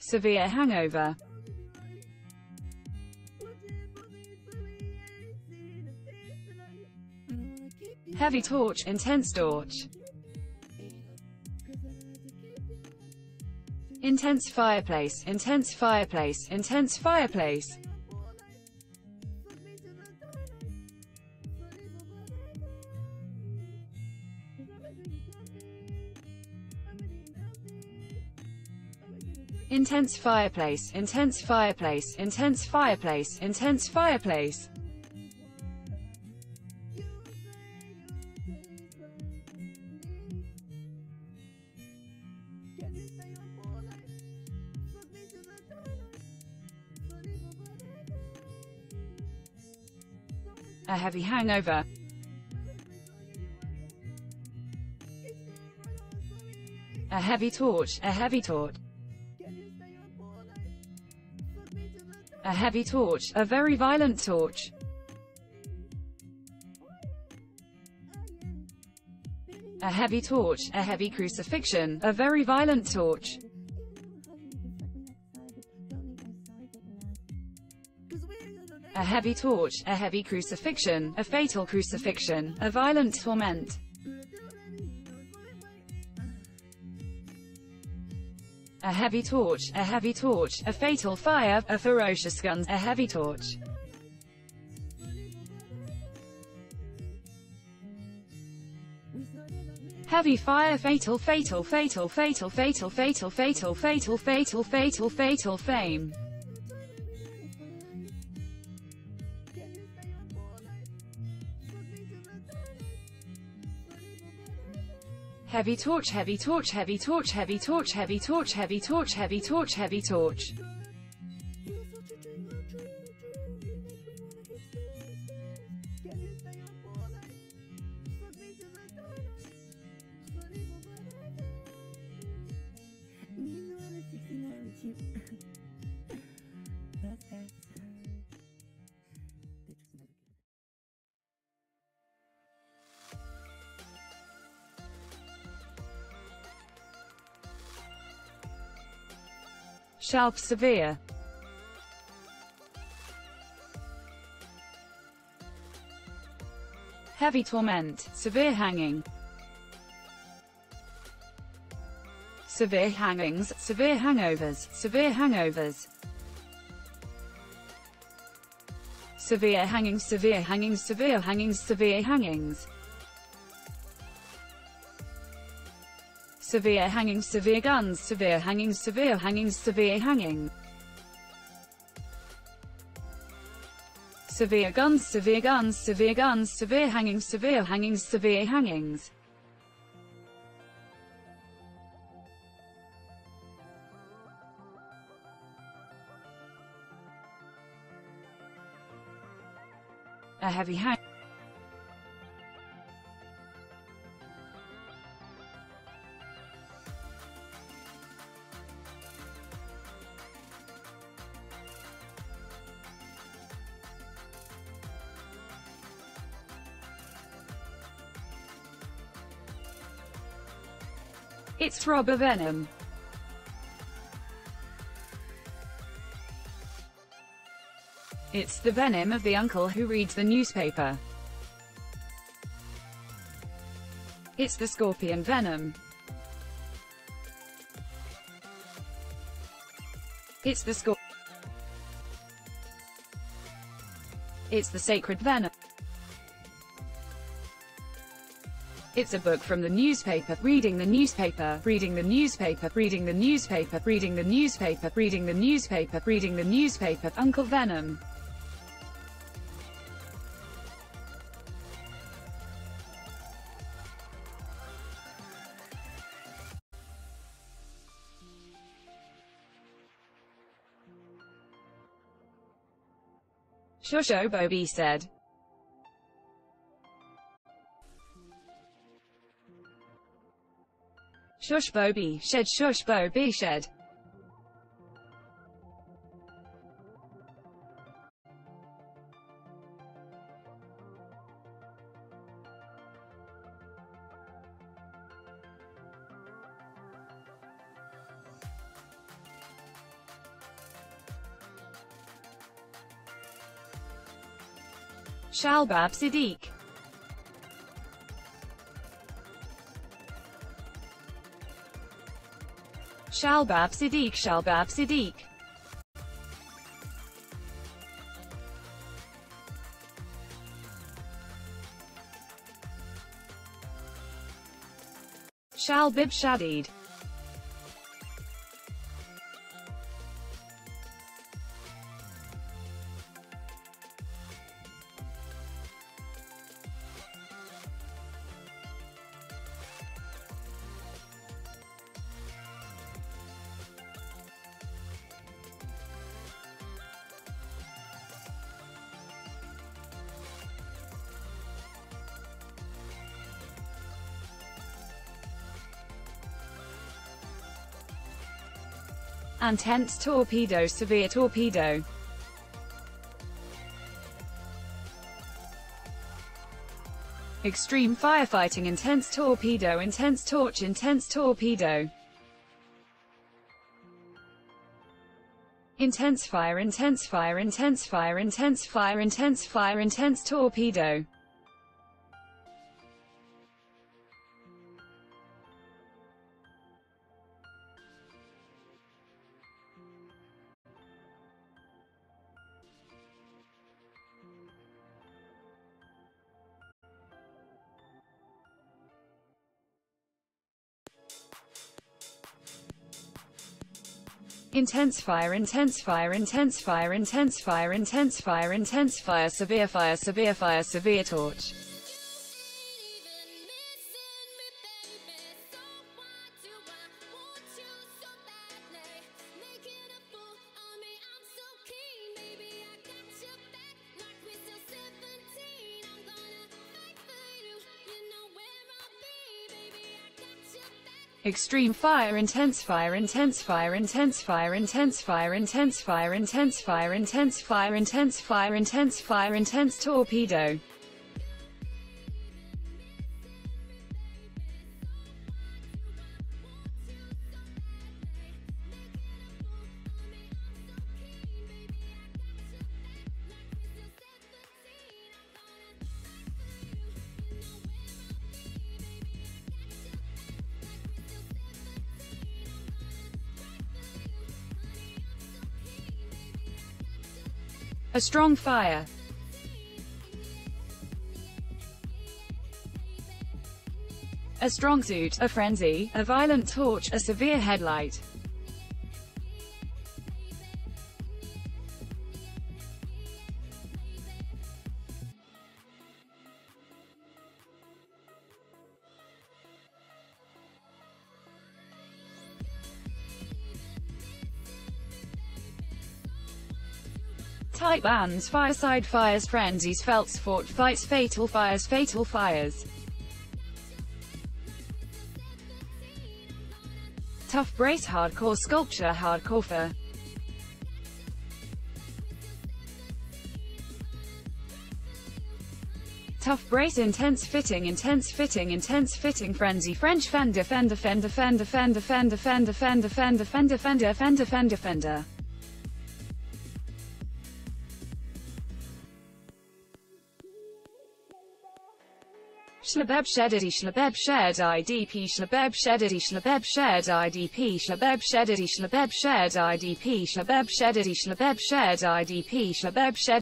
severe hangover, heavy torch, intense torch, intense fireplace, intense fireplace, intense fireplace, intense fireplace, intense fireplace, intense fireplace, intense fireplace. A heavy hangover. A heavy torch, a heavy torch. A heavy torch, a very violent torch. A heavy torch, a heavy crucifixion, a very violent torch. A heavy torch, a heavy crucifixion, a fatal crucifixion, a violent torment. A heavy torch, a heavy torch, a fatal fire, a ferocious gun, a heavy torch. Heavy fire fatal fatal fatal fatal fatal fatal fatal fatal fatal fatal fatal fame. Heavy torch heavy torch heavy torch heavy torch heavy torch heavy torch heavy torch heavy torch Sharp severe. Heavy torment, severe hanging. Severe hangings, severe hangovers, severe hangovers. Severe hangings, severe hangings, severe hangings, severe hangings severe hanging, severe guns, severe hanging, severe hanging, severe hanging. Severe guns, severe guns, severe guns, severe hanging, severe hangings, severe hangings. A heavy hang. It's Robber Venom. It's the venom of the uncle who reads the newspaper. It's the scorpion venom. It's the scor- It's the sacred venom. It's a book from the newspaper, reading the newspaper, reading the newspaper, reading the newspaper, reading the newspaper, reading the newspaper, reading the newspaper, Uncle Venom. Shusho Bobby said. shush bo shed shush bo bee shed. Shalbab Siddique Shalbab Siddiq Shalbab Siddiq. Shalbib Shadid. Intense torpedo Severe torpedo. Extreme firefighting Intense torpedo Intense torch Intense torpedo. Intense fire Intense fire Intense fire Intense fire Intense fire Intense torpedo Intense fire Intense fire Intense fire Intense fire Intense fire Intense fire Severe fire Severe fire Severe torch Extreme fire Intense fire Intense fire Intense fire Intense fire Intense fire Intense fire Intense fire Intense fire Intense fire Intense torpedo A strong fire. A strong suit, a frenzy, a violent torch, a severe headlight. Tight bands Fireside fires Frenzies Felts fought fights Fatal fires Fatal fires Tough brace Hardcore sculpture Hardcore for Tough brace Intense fitting Intense fitting Intense fitting Frenzy French Fender Fender Fender Fender Fender Fender Fender Fender Fender Fender Fender Fender Fender Fender Shlebeb Shedadi Shlebeb Shed IDP Shlebeb Shedadi Shlebeb Shed IDP Shlebeb Shedadi Shlebeb Shed IDP Shlebeb Shedadi Shlebeb Shed IDP Shlebeb Shed